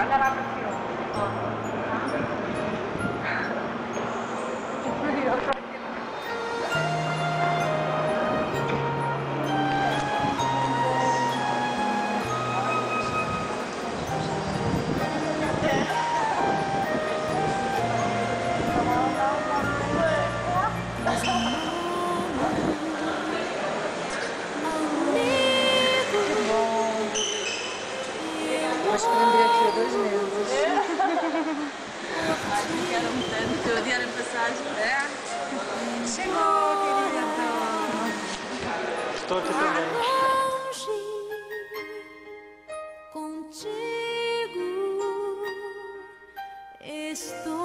धन्यवाद ajudar. Né? Chegou, querida. Estou aqui também. Contigo estou.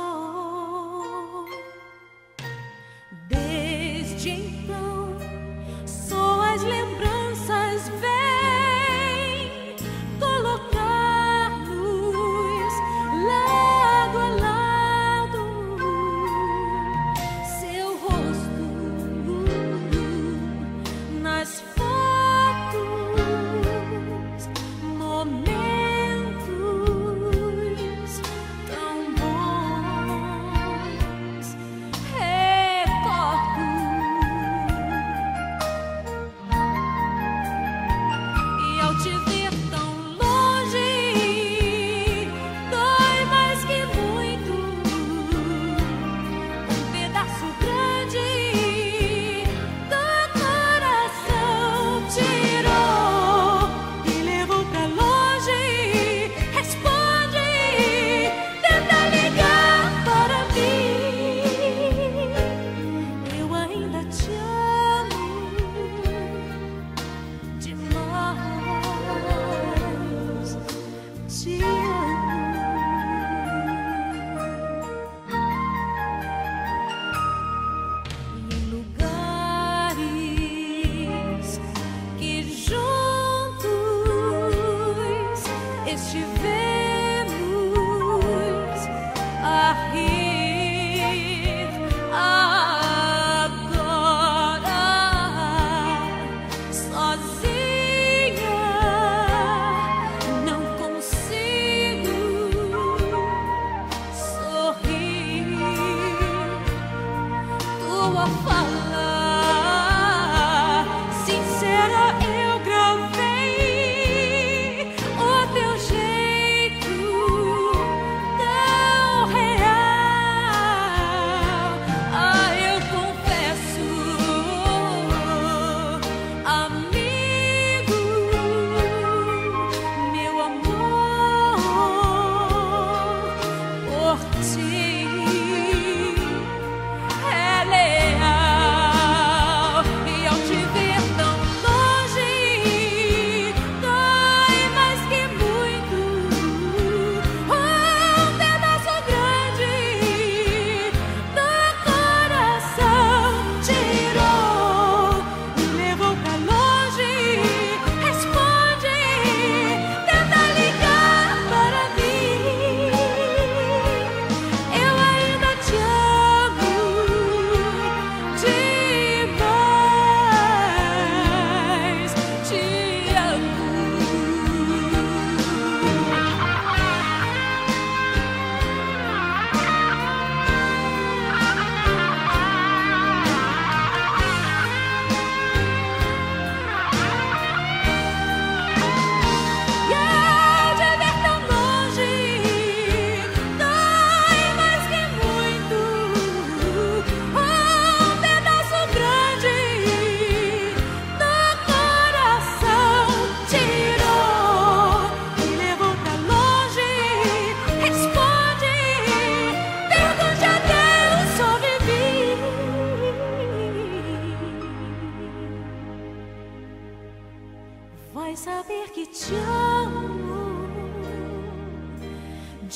I'm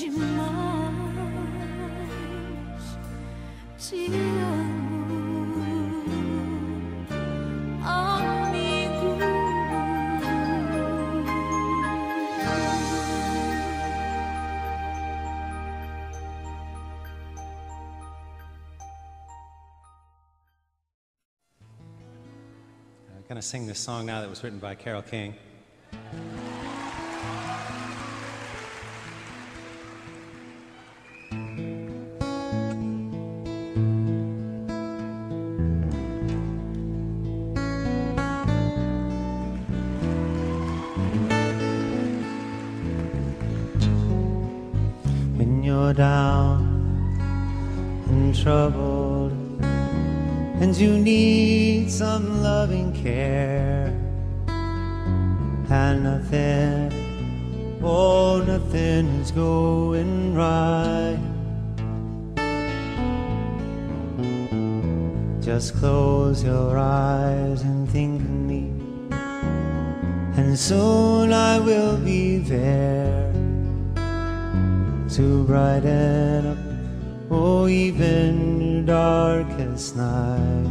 going to sing this song now that was written by Carole King? Down and troubled, and you need some loving care, and nothing, oh, nothing is going right. Just close your eyes and think of me, and soon I will be there to brighten up, oh, even darkest night.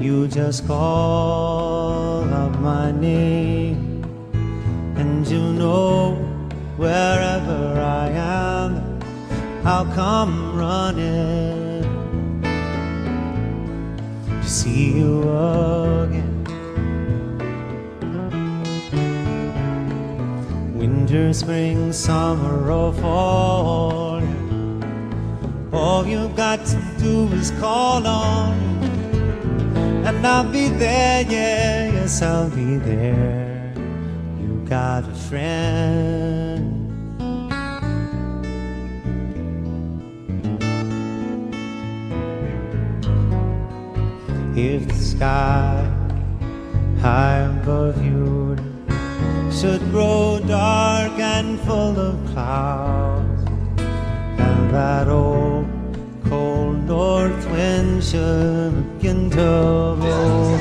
You just call out my name, and you know wherever I am. I'll come running to see you again. Winter, spring, summer, or fall. All you've got to do is call on and I'll be there. Yeah, yes, I'll be there. You got a friend. If the sky high above you should grow dark and full of clouds, and that old cold north wind should begin to blow.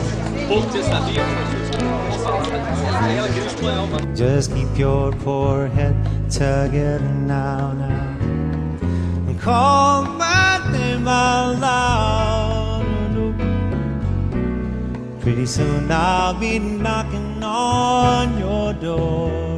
Just keep your poor head together now, now, and call my name out loud. Pretty soon I'll be knocking on your door.